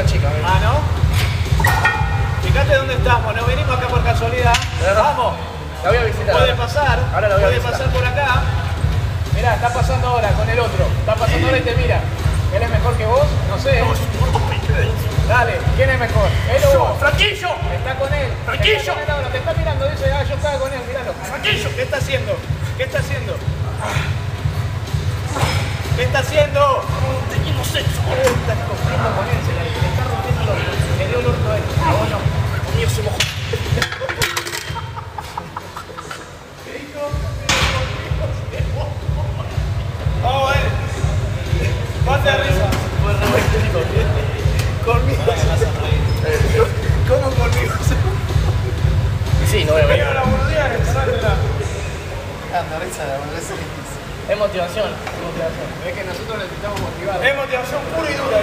una chica. a ver. Ah, ¿no? Fíjate dónde estamos, no venimos acá por casualidad. Vamos, La voy a visitar. puede pasar, Ahora la voy a puede visitar. pasar por acá. Mirá, está pasando ahora con el otro. Está pasando ahora y te mira. ¿Él es mejor que vos? No sé. Dale, ¿quién es mejor? ¿Él o vos? ¡Franquillo! Está con él. Franquillo. Está con él ahora, te está mirando, dice, ah, yo estaba con él, miralo. Franquillo. ¿Qué está haciendo? ¿Qué está haciendo? ¿Qué está haciendo? Tenemos sexo. Sí, no voy a ver. Anda, risa, la verdad es Es motivación. Es motivación. Es que nosotros necesitamos motivar. Es motivación pura y dura.